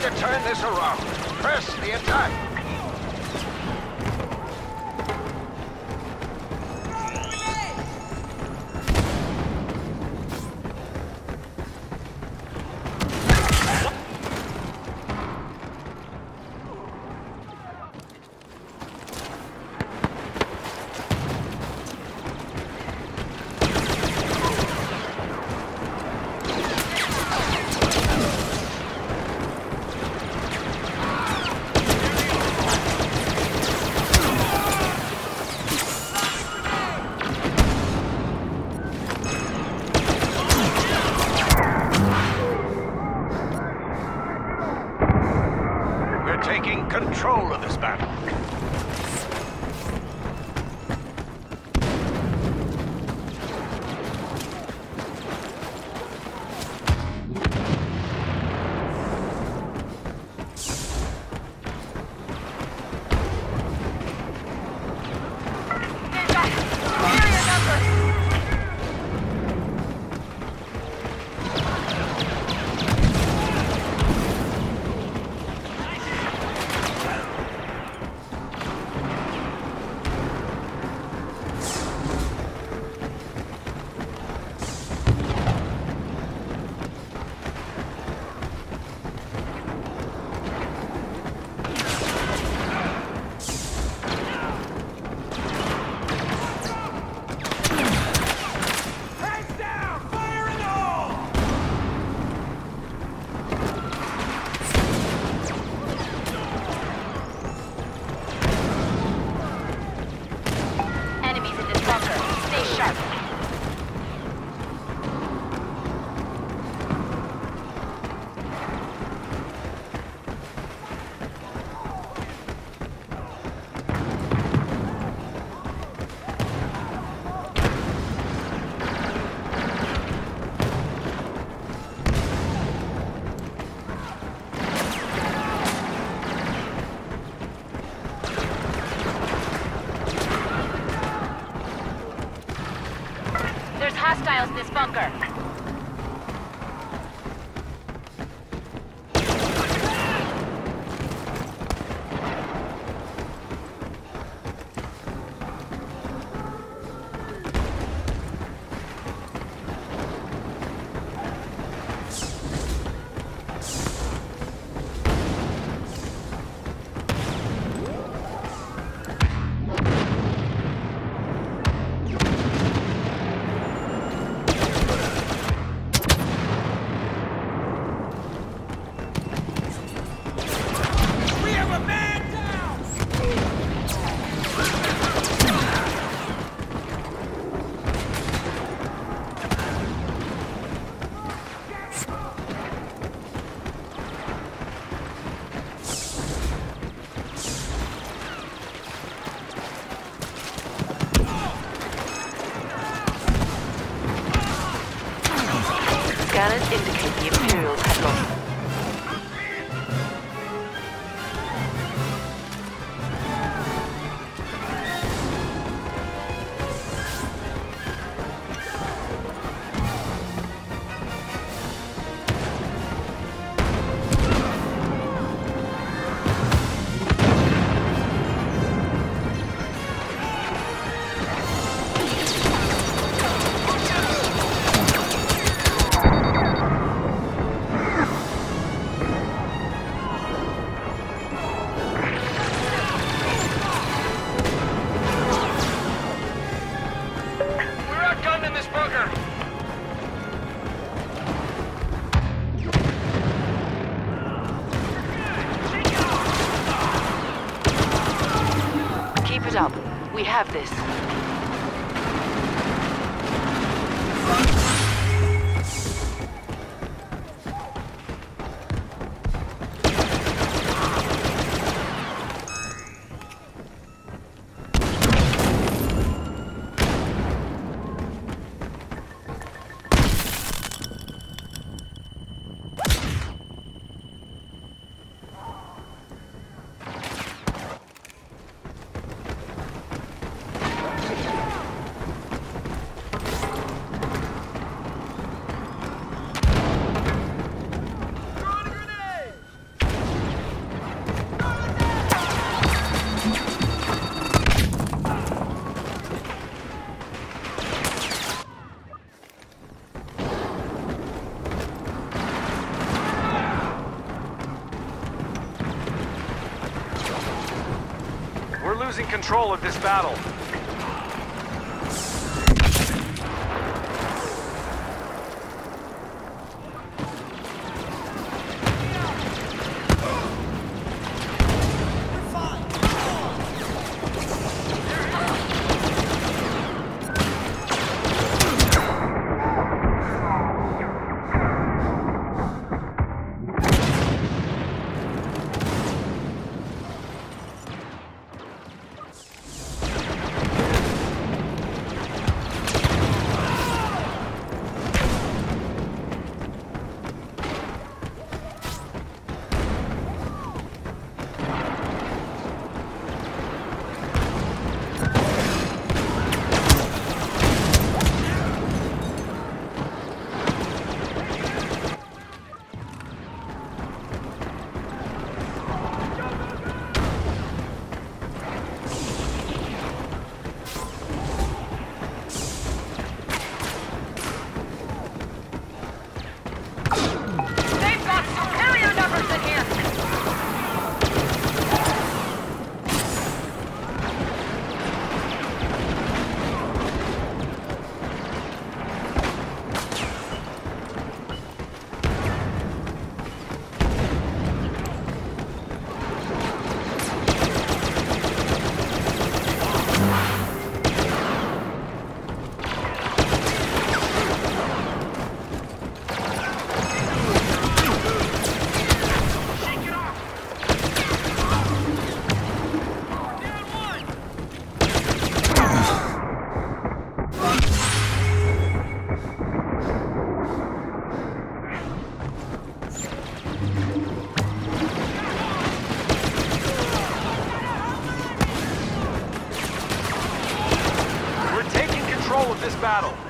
to turn this around. press the attack. Hostiles in this bunker. 到。Up. We have this. Losing control of this battle. This battle.